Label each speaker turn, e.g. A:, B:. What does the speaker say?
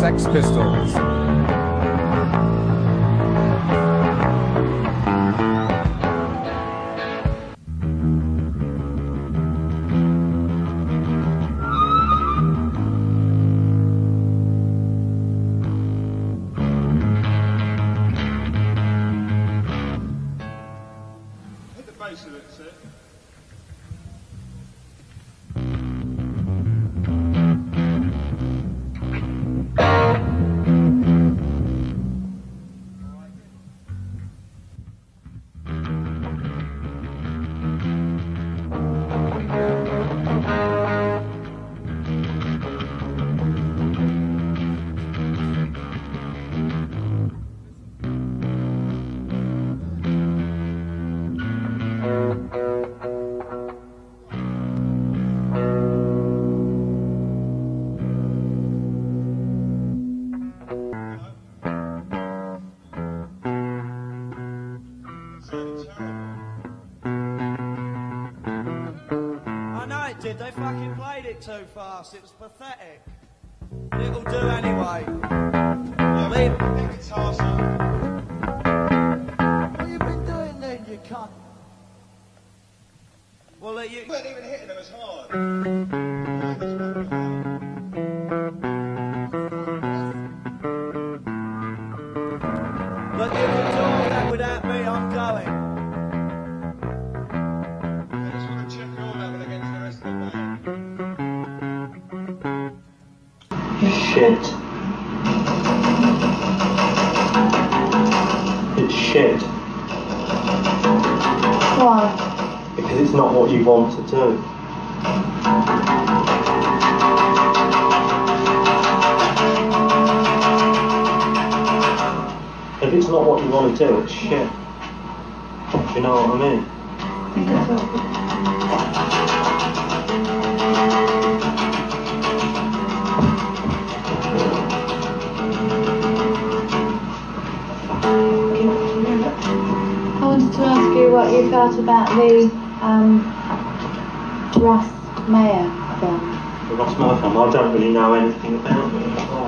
A: Sex Pistols.
B: Hit the base of it, sir.
C: Did. They fucking played it too fast. It was pathetic. It'll do anyway. Leave.
B: Big guitar solo.
C: What have you been doing then, you cunt? Well, let you.
B: You weren't even hitting them as hard. Mine was very hard.
C: Look, you can do all that without me. I'm going.
D: Shit. It's shit.
E: Why?
D: Because it's not what you want to do. If it's not what you want to do, it's shit. Do you know what I mean?
E: To ask you what you felt about the um, Russ Meyer film.
D: The Ross Meyer film, I don't really know anything about it.